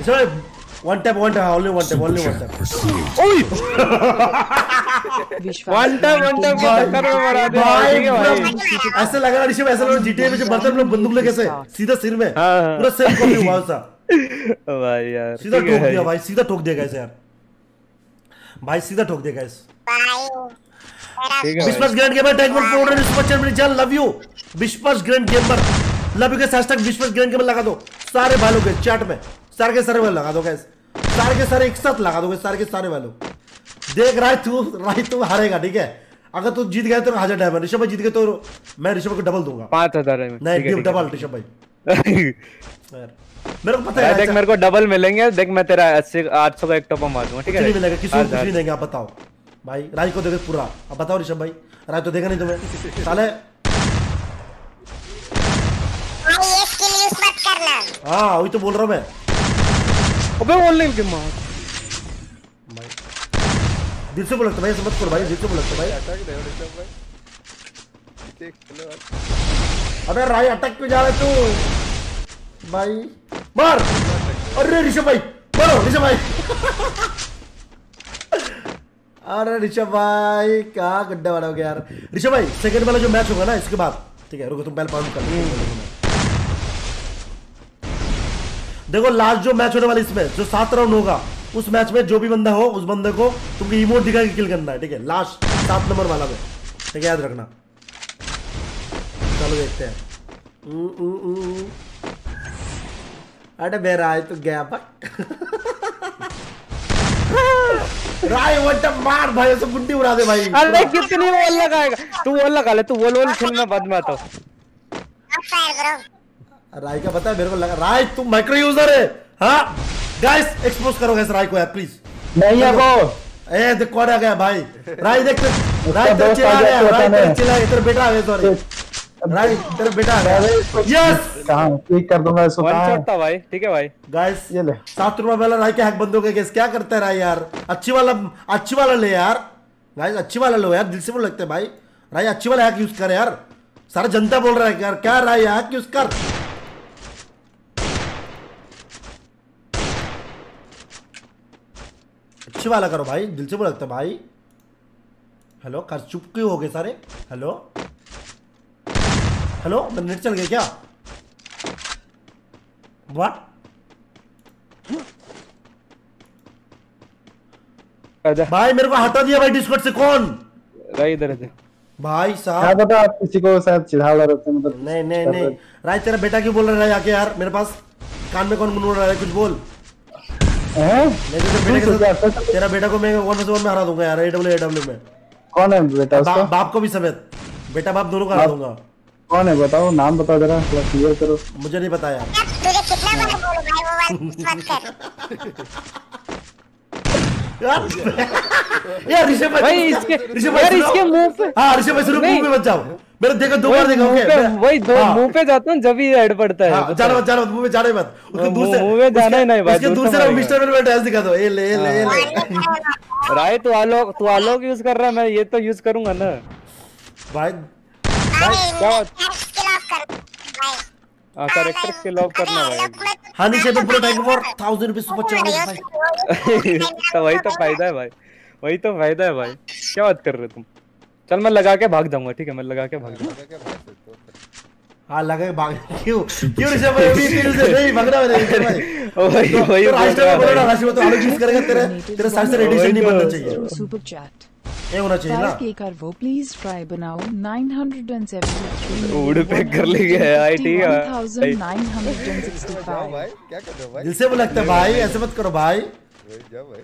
ऋषभ भाई one tap one tap only one tap only one tap ओए one time one time के चक्कर में मरा दिया भाई है ऐसे लग रहा ऋषभ ऐसा लग रहा जीटीए में जो मरते हैं लोग बंदूक लेके से सीधा सिर में हाँ, हाँ। पूरा सेम कॉपी हुआ उसका भाई यार सीधा ठोक दिया भाई। सीधा ठोक दिया गाइस यार। भाई सीधा ठोक दिया है भाई। Vishwas grand gamer tag one प्रोडर super chat मेरी जान love you Vishwas grand gamer love you के हैशटैग विश्वास ग्रैंड गेमर लगा दो। सारे भाइयों के चैट में। सारे के सारे वाले लगा दो गाइस सारे के सारे एक साथ लगा दो सारे के सारे वालों। देख रहा है तू राय तू हारेगा ठीक है? अगर तू जीत गया तो हज़ार डायमंड ऋषभ भाई जीत गए तो मैं ऋषभ को डबल दूँगा। पाँच हज़ार है है, नहीं डबल ऋषभ भाई। यार, मेरे को पता है देख मेरे को डबल मिलेंगे देख मैं तेरा अस्सी आठ सौ का एक टॉप मार दूँगा ठीक है? नहीं मिलेगा किसी को हाँ, कुछ नहीं देंगे आप बताओ। भाई राज को देखे पूरा। अब बताओ ऋषभ भाई राज तो देगा नहीं तुम्हें। साले। भाई ये स्किल यूज़ मत करना। हाँ वही तो बोल रहा हूँ मैं। अबे ऑनलाइन के मार। भाई दिल से बोलता भाई ऐसे मत करो भाई दिल से बोलता भाई अटैक दे ऋषभ भाई। देख चलो अबे राय अटक पे जा रहे तू। भाई मार। अरे ऋषभ भाई मारो ऋषभ भाई। अरे ऋषभ भाई क्या गड्ढा बना हो गया यार। ऋषभ भाई सेकंड वाला जो मैच होगा ना इसके बाद। ठीक है रुको तुम पहले पाउंड कर देखो लास्ट जो मैच होने वाली इसमें जो सात राउंड होगा उस मैच में जो भी बंदा हो उस बंदे को तुमको इमोट दिखा के किल करना है ठीक है? लास्ट सात नंबर वाला में। ठीक है याद रखना। चलो देखते हैं। अरे मेरा आए तो गया पर। राय वट मार भाई ऐसे गुंडी उड़ा दे भाई। अरे कितनी वॉल लगाएगा तू वॉल लगा ले तू वॉल वॉल खेलना बाद में आता हूँ राय का पता है? मेरे को लगा राय तुम माइक्रो यूज़र है। हाँ? गाइस एक्सपोज करो गाइस राय को यार प्लीज़ नहीं है वो ए देख कौन आ गया भाई? राय देख राय तेरे चिल्ला आ गया गया राय। तेरे चिल्ला तेरा बेटा आ गया सॉरी राय तेरा बेटा आ गया यस कहाँ ठीक कर दूँगा इसको वन कहाँ है? शॉट था भाई ठीक है भाई। गाइस ये ले। सात रुपए वाला राय के हैक बंदों के केस क्या करता है राय यार? अच्छी वाला अच्छी वाला ले यार। गाइस अच्छी वाला लो यार दिल से बोल लगता है भाई। राय अच्छी वाला हैक यूज़ कर यार। सारा जनता बोल रहा है यार क्या राय हैक यूज़ कर। अच्छी वाला करो भाई दिल से बोल लगता भाई। हेलो कर चुप क्यों हो गए सारे? हेलो? हेलो नेट चल गया क्या? व्हाट भाई मेरे को हटा दिया भाई डिस्कॉर्ड से कौन? राय इधर इधर भाई क्या साहब पता आप किसी को शायद चिढ़ा रहे थे मतलब नहीं नहीं नहीं। राय तेरा बेटा क्यों बोल रहा है आके यार मेरे पास कान में कौन गुनगुना रहा है कुछ बोल। हैं? तेरे बेटे के मैं वन वन में हरा दूँगा यार एडब्ल्यू एडब्ल्यू में। कौन है बेटा बा, उसका? बाप को भी समेत। बेटा बाप दोनों को हरा दूँगा। कौन है बताओ नाम बताओ जरा थोड़ा क्लियर करो। मुझे नहीं पता यार। तुझे कितना बार बोलूँ भाई वो बात कर। यार यार ऋषभ भाई भाई इसके ऋषभ भाई इसके मुँह पे हाँ ऋषभ भाई सुनो मुँह पे मत जाओ। मेरे देखो दो बार देखा ओके वही दो हाँ। मुँह पे जाता हूँ जब ही हेड पड़ता है। हाँ, जाना मत जाना मत मुँह में जाना मत। उसके दूर से मुँह में जाना ही नहीं भाई, उसके दूर दूर से। मिस्टर मेरे डैश दिखा दो ये ले ले ये ले। राय तू आलोक तू आलोक यूज़ कर रहा है मैं ये तो यूज़ करूँगा ना। भाई मैं स्किल ऑफ़ कर भाई। हाँ कैरेक्टर स्किल ऑफ़ करना भाई। हनी शेप पूरा time for 1000 rupees super chat भाई। तो वही तो फ़ायदा है भाई वही तो फ़ायदा है भाई। क्या बात कर रहे हो तुम? चल मैं लगा के भाग जाऊँगा ठीक है? मैं लगा के भाग जाऊँगा। हो लगा के भाग क्यों? क्यों ऋषभ भाई? अभी फिर से नहीं भाग रहा है ऋषभ भाई। वही तो वही तो बोल राष्ट्र रहा में बोलो ना राष्ट्र में तो आलोक यूज़ करेगा तेरे तेरे साथ से रेडिएशन नहीं बनना चाहिए। सुपर चैट ये होना चाहिए ना। के करवो प्लीज़ ट्राई बनाओ। 973 उड़ पे कर ली गया आई ठीक 1965 भाई क्या कर रहे हो भाई? दिल से वो लगता है भाई ऐसे मत करो भाई। भाई जा भाई।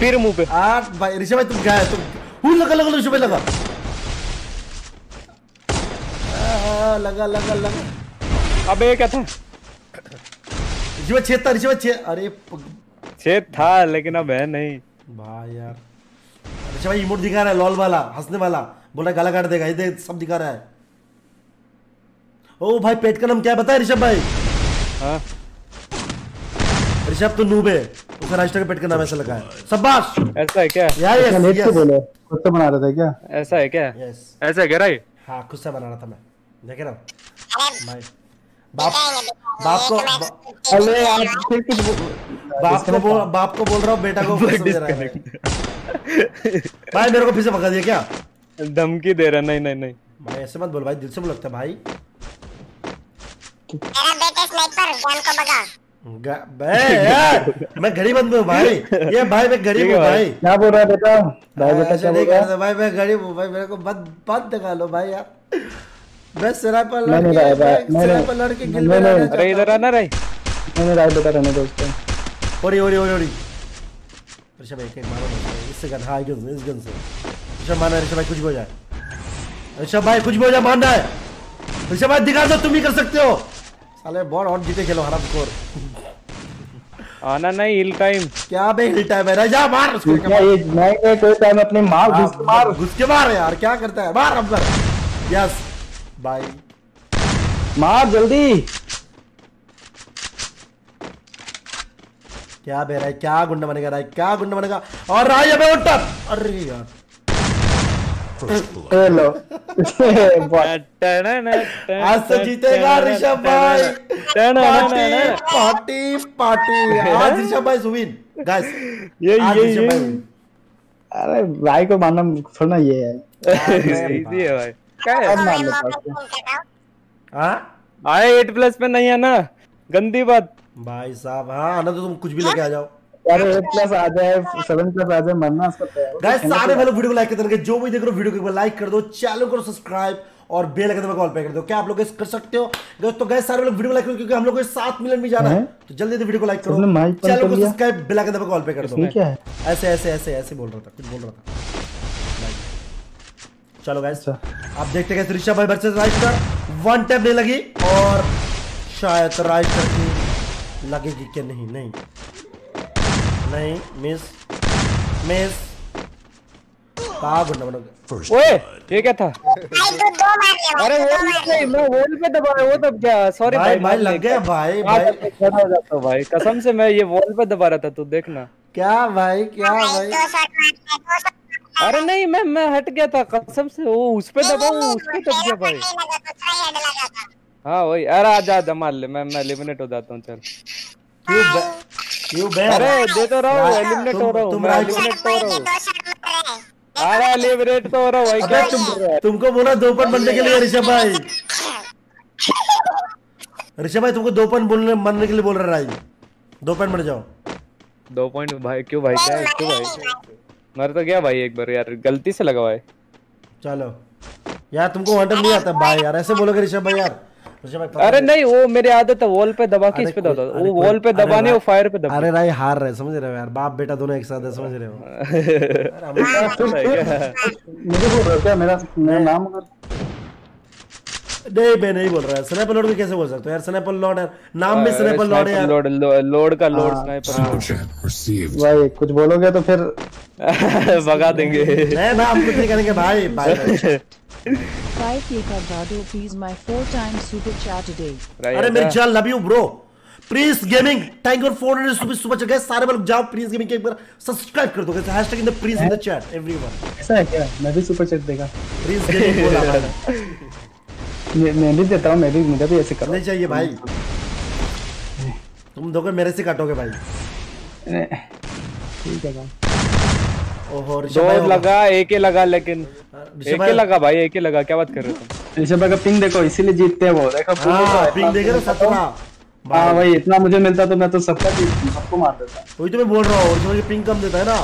फिर मुँह पे। आठ भाई ऋषभ भाई तुम क्या है? तुम हूँ लगा लगा ऋषभ भाई लगा। आ, लगा लगा लगा। अबे क्या था? ऋषभ भाई छेद था ऋषभ भाई छेद। अरे छेद था लेकिन अब है नहीं। भाई यार। ऋषभ भाई इमोट दिखा रहा है लॉल वाला हंसने वाला। बोल गाला काट देगा ये देख सब दिखा रहा है। ओ भाई पेट का नाम क्या है? पता ऋषभ भाई। हाँ। ऋषभ तो नूब है। उसका राष्ट्र के पेट का नाम ऐसा लगा है। शाबाश। ऐसा है क्या? यार यस से यस बोले। खुद से बना रहे थे क्या? ऐसा है क्या? यस ऐसा है क्या राय हाँ खुद से बना रहा था मैं। देखे ना? अरे भाई बाप बाप को अरे आप फिर कुछ बोल- बाप को बोल बाप को बोल रहा हूँ बेटा को रहा है। भाई। मेरे को फिर से भगा दिया क्या? धमकी दे रहा नहीं नहीं नहीं। भाई ऐसे मत बोल भाई दिल से बोल लगता है भाई। मेरा बेटे स्नाइपर गन को भगा मैं गरीब आदमी हूँ भाई। ये भाई मैं गरीब हूँ भाई। क्या बोल रहा है बेटा? भाई बेटा ऐसे क्या नहीं बोल रहा करते भाई मैं गरीब हूँ भाई मेरे को बंद बंद दिखा लो भाई यार। मैं सिरा पर लड़के सिरा पर लड़के गिल नहीं, में रहना अरे इधर आना रे है नहीं भाई बेटा रहने दो उसको। ओरी ओरी ओरी ओरी। ऋषभ भाई एक एक मारो इससे गन हाँ गन इस गन से। ऋषभ माना ऋषभ भाई कुछ भी हो जाए। ऋषभ भाई कुछ भी हो जाए मान रहा है। ऋषभ भाई दिखा दो तुम ही कर सकते हो। साले बहुत और जीते खेलो हराम खोर। आना नहीं हिल टाइम। क्या बे हिलता है? मेरा जा मार उसको क्या ये नहीं नहीं कोई टाइम अपनी मार घुस के मार। घुस के मार यार क्या करता है? मार अंदर यस बाय। मार जल्दी। क्या बे रहा है? क्या गुंडा बनेगा रहा है क्या गुंडा बनेगा? और रहा है अबे उठा। अरे यार। लो बहुत आज से जीतेगा ऋषभ भाई पार्टी पार्टी पार्टी आज ऋषभ भाई सुविन गाइस ये ये ये अरे भाई को मानना थोड़ा ना ये है। इजी है भाई। क्या है? मान हूँ। आए एट प्लस पे नहीं है ना। गंदी बात। भाई साहब हाँ ना तो तुम कुछ भी लेके आ जाओ। एट प्लस आ जाए सेवन प्लस आ जाए मरना उसका गाइस सारे वालों वीडियो को लाइक कर देंगे जो भी देख रहे हो वीडियो को लाइक कर दो चैनल को सब्सक्राइब और बेल आइकन पर कॉल पे कर दो। क्या आप लोग इस कर सकते हो? तो गाइस सारे लोग वीडियो को लाइक करो क्योंकि हम लोग को सात मिलियन में जाना है। तो जल्दी से वीडियो को लाइक करो। चैनल को सब्सक्राइब बेल आइकन पर कॉल पे कर दो क्या है? ऐसे ऐसे ऐसे ऐसे बोल रहा था कुछ बोल रहा था। चलो गाइस अच्छा। आप देखते हैं ऋषभ भाई वर्सेस राइटर वन टैप नहीं लगी और शायद राइटर की लगेगी कि नहीं नहीं। नहीं मिस मिस कहा गुंडा बनोगे ओए ये क्या था? भाई तू दो मार लिया अरे वो तू मैं वॉल पे दबाया वो तब क्या सॉरी भाई भाई लग गया भाई भाई। खड़ा हो जाता हूँ भाई कसम से मैं ये वॉल पे दबा रहा था तू देखना। क्या भाई क्या भाई भाई? दो शॉट मारते दो शॉट अरे नहीं मैं मैं हट गया था कसम से वो उस पे दबा वो उस पे दब गया भाई। हाँ वही अरे आजा आजा मार ले मैं मैं एलिमिनेट हो जाता हूँ चल। क्यों बे क्यों बे अरे दे तो रहा हूँ एलिमिनेट हो रहा हूँ तुम एलिमिनेट हो रहा हूँ। हैं अरे एलिमिनेट तो हो रहा हूँ भाई क्या तुम हो तुमको बोला दो पन बनने के लिए ऋषभ भाई। ऋषभ भाई तुमको दो पन बोलने बनने के लिए बोल रहा है दो पन बन जाओ। दो पॉइंट भाई क्यों भाई क्या है क्यों भाई? मर तो गया भाई एक बार यार गलती से लगा भाई चलो। यार तुमको वन नहीं आता भाई यार ऐसे बोलोगे ऋषभ भाई यार। अरे नहीं। वो मेरी आदत है वॉल पे दबा के इस पे दबा। वो वॉल पे अरे दबा नहीं वो फायर पे दबा। अरे राय हार रहे समझ रहे हो यार। बाप बेटा दोनों एक साथ है समझ रहे हो। मुझे बोल रहे हो क्या? मेरा मेरा नाम नहीं मैं नहीं बोल रहा है स्नैपर लॉर्ड भी कैसे बोल सकते हो यार? स्नैपर लॉर्ड है नाम में स्नैपर लॉर्ड है यार। लोड लोड का हाँ। स्नाइपर भाई कुछ बोलोगे तो फिर भगा देंगे। नहीं ना हम कुछ नहीं करेंगे भाई भाई। भाई। 5k Cargado, please my four times super chat today. अरे मेरी जान love you bro prince gaming thank you for 400 rupees super chat सारे लोग जाओ प्रिंस गेमिंग के एक बार सब्सक्राइब कर दो guys hashtag in the prince in the chat everyone ऐसा है क्या? मैं भी सुपर चैट देगा. प्रिंस गेमिंग बोला मैं मैं भी देता हूँ मैं भी मुझे भी ऐसे करो. नहीं चाहिए भाई. तुम दोगे मेरे से काटोगे भाई. ठीक है भाई। दो लगा एक ही लगा लेकिन एक ही लगा भाई एक ही लगा क्या बात कर रहे हो ऋषभ का पिंग देखो इसीलिए जीतते हैं वो। देखो हाँ पिंग देखे ना सत्रह हाँ भाई। इतना मुझे मिलता तो मैं तो सबका सबको मार देता। वही तो मैं बोल रहा हूँ पिंग कम देता है ना।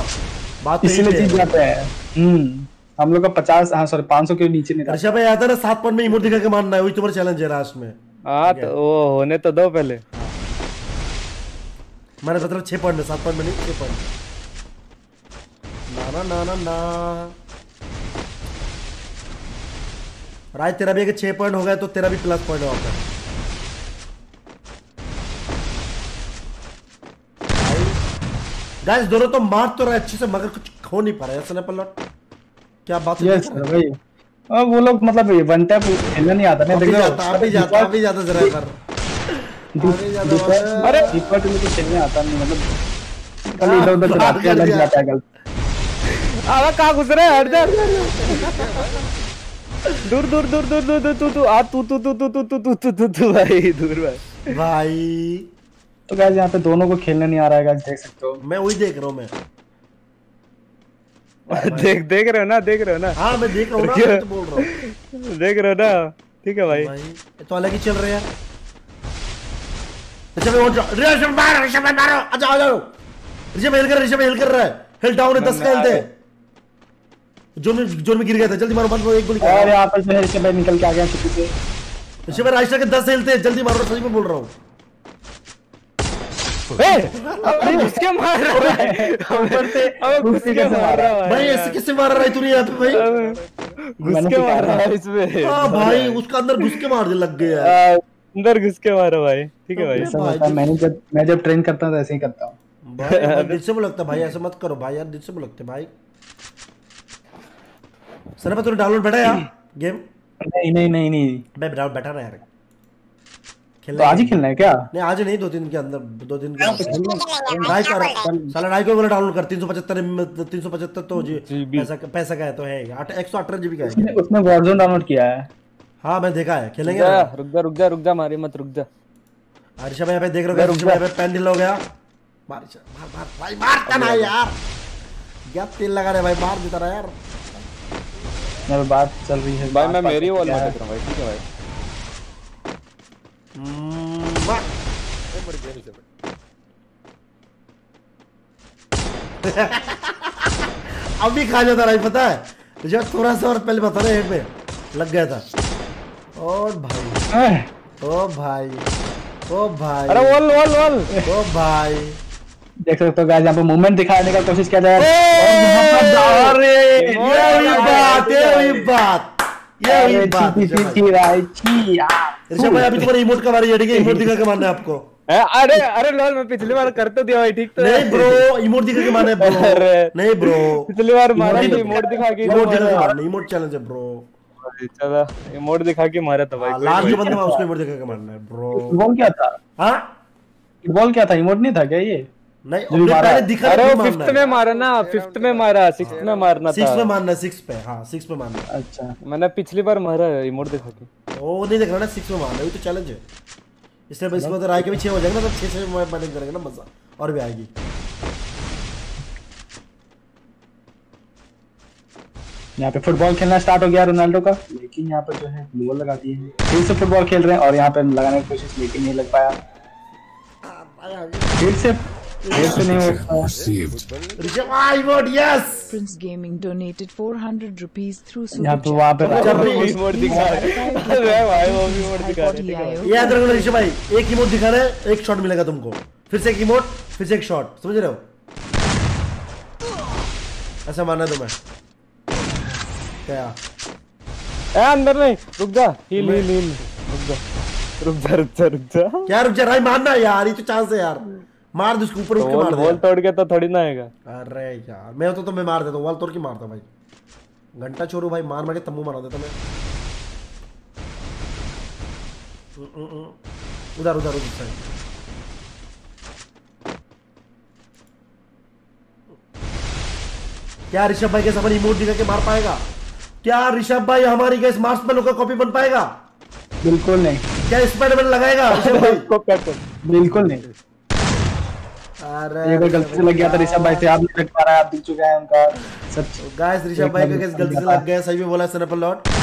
बात तो इसीलिए जीत है। जाते हैं। हम्म हम लोग का पचास हाँ सॉरी पाँच सौ के नीचे नहीं ऋषभ भाई आता ना सात पॉइंट में इमोट दिखा के मारना है वही तुम्हारा चैलेंज है लास्ट में। हाँ तो वो होने तो दो पहले। मैंने मतलब छह पॉइंट में सात पॉइंट में नहीं छह पॉइंट। ना ना ना ना। राज तेरा भी अगर छह पॉइंट हो गया तो तेरा भी प्लस पॉइंट होगा गाइस दोनों तो मार तो रहे अच्छे से मगर कुछ खो नहीं पा रहे ऐसा नहीं पलट क्या बात है? यस भाई। अब वो लोग मतलब वन टैप खेलना नहीं आता। नहीं देखो अभी जाता अभी जाता जरा पर अरे दीपक में तो खेलने आता नहीं मतलब। कल इधर उधर बाहर चलाते कर लग जाता है गलत। अबे कहाँ घुस रहे हैं हट जा दूर दूर दूर दूर दूर दूर तू तू आ तू तू तू तू तू तू तू तू तू तू भाई दूर भाई भाई तो गाइस यहाँ पे दोनों को खेलने नहीं आ रहा है गाइस देख सकते हो मैं वही देख रहा हूँ मैं देख देख रहे हो ना देख रहे हो ना हाँ मैं देख रहा हूँ ना तो बोल रहा हूँ देख रहे हो ना ठीक है भाई भाई तो अलग ही चल रहे हैं उठ जाओ ऋषभ मारो ऋषभ मारो जाओ आ जाओ ऋषभ हिल कर ऋषभ हिल कर रहा है हिल डाउन है दस का हिलते जोन में जोन में गिर गया था जल्दी मारो मारो एक गोली और कर यहाँ पर जो है भाई निकल के आ गया चुकी से ऋषभ भाई राइट के दस हिलते हैं जल्दी मारो सही में बोल रहा हूँ। ए, अबे घुसके मार रहा है? ऊपर से अबे घुस के मार? रहा है? भाई ऐसे किससे मार रहा है तूने यहाँ पे भाई मैंने घुसके मार रहा है इसमें। हाँ भाई उसका अंदर घुस के मार दे लग गया अंदर घुस के मारा भाई। ठीक है भाई। ऐसा होता है मैंने जब मैं जब ट्रेन करता हूँ तो ऐसे ही करता हूँ। भाई दिल से लगता भाई ऐसा मत करो भाई यार दिल से लगते भाई। सर मैं तूने डाउनलोड बैठा यार गेम नहीं नहीं नहीं नहीं मैं डाउनलोड बैठा ना यार तो आज ही खेलना है क्या नहीं आज नहीं दो तीन दिन के अंदर दो दिन के भाई ढाई कर साला ढाई को बोला डाउनलोड कर तीन सौ पचहत्तर तीन सौ पचहत्तर तो जी पैसा पैसा का है तो है आठ एक सौ अठारह जीबी का है उसने वॉरजोन डाउनलोड किया है हाँ मैं देखा है खेलेंगे रुक जा रुक जा रुक जा मारी मत रुक जा हर्षा भाई यहाँ पे देख रहे हो हर्षा भाई पे पेन ढीला हो गया मार मार मार भाई मारता ना यार क्या तेल लगा रहे भाई मार देता रहा यार यहाँ पे बात चल रही है। भाई मैं मेरी वॉल में? रहा हूँ भाई ठीक है भाई। हम्म, मार। मर भाई। अभी खा जाता रहा पता है? जब थोड़ा सा और पहले बता रहे हेड में लग गया था। और भाई। ओ भाई। ओ भाई। अरे वॉल वॉल वॉल ओ भाई। देख सकते हो गाइस यहाँ पे मूवमेंट दिखाने का कोशिश किया जाए। और यहाँ पर अरे ये हुई बात ये हुई बात। ये हुई बात छी भाई छी यार ऋषभ भाई अभी तुम्हारे इमोट का बारी है? ठीक है इमोट दिखा के मारना है आपको। अरे अरे लॉल मैं पिछली बार कर तो दिया भाई ठीक तो है। नहीं ब्रो इमोट दिखा के मारना है ब्रो अरे। नहीं ब्रो पिछली बार मारा तो इमोट दिखा के इमोट दिखा के। मारना इमोट चैलेंज है ब्रो चला इमोट दिखा के मारा था भाई लास्ट जो बंदा उसको इमोट दिखा के मारना है ब्रो फुटबॉल क्या था? हाँ? फुटबॉल क्या था? इमोट नहीं था क्या ये? नहीं अपने पहले दिखा अरे फिफ्थ में मारा ना फिफ्थ में मारा सिक्स में मारना सिक्स में मारना सिक्स पे हाँ सिक्स में मारना। अच्छा मैंने पिछली बार मारा इमोट दिखा के वो नहीं देख रहा ना सिक्स में मारना ये तो चैलेंज है। इसलिए भाई इसके राय के भी छह हो जाएगा ना तो छह छह में करेंगे ना मज़ा और भी आएगी। यहाँ पे फुटबॉल खेलना स्टार्ट हो गया रोनाल्डो का। लेकिन यहाँ पर जो है गोल लगा दिए फिर से फुटबॉल खेल रहे हैं और यहाँ पे लगाने की कोशिश लेकिन नहीं लग पाया। फिर से फिर से नहीं हो पाया Rishabh I vote yes Prince Gaming donated 400 rupees through यहाँ पे वहाँ पे जब भी इमोट दिखा अरे भाई वो भी इमोट दिखा रहे थे IODIO. ये याद रखना ऋषभ भाई एक इमोट दिखा रहे हैं, एक शॉट मिलेगा तुमको। फिर से एक इमोट फिर से एक शॉट समझ रहे हो? ऐसा मानना है तुम्हें। क्या? ए अंदर नहीं रुक जा। हील हील हील रुक जा। रुक जा रुक जा रुक जा। क्या रुक जा? मारना है यार ये तो चांस है यार। मार दो उसके ऊपर उठ के मार वॉल तोड़ के तो थोड़ी ना आएगा। अरे यार मैं तो मैं मार देता वॉल तोड़ के मारता भाई। घंटा छोड़ू भाई मार मार के तम्बू मारा देता मैं। उम, उम, उम। उधर उधर उधर साइड क्या ऋषभ भाई कैसे हमारी इमोट दिखा के मार पाएगा? क्या ऋषभ भाई हमारी गैस मार्स में का कॉपी बन पाएगा? बिल्कुल नहीं। क्या स्पाइडरमैन लगाएगा ऋषभ भाई? इसको कट बिल्कुल नहीं। ये कोई गलती से लग गया था ऋषभ भाई से आप नहीं लग पा रहा है आप दिख चुका है उनका सच। गाइस ऋषभ भाई का कैसे गलती से लग गया सही में बोला सनपल लॉट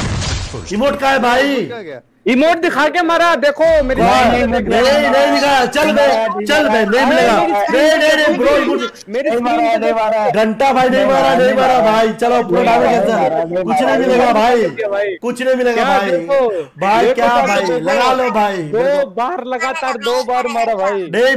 इमोट का है भाई? इमोट दिखा के मारा देखो मेरी नहीं नहीं नहीं दिखा चल बे चल बे नहीं मिलेगा नहीं नहीं नहीं ब्रो मेरी है, घंटा भाई नहीं मारा नहीं मारा भाई चलो पूरा डालो कैसे? कुछ नहीं मिलेगा भाई कुछ नहीं मिलेगा भाई। भाई क्या तो भाई लगा लो भाई दो बार लगातार दो बार मारा भाई। नहीं भाई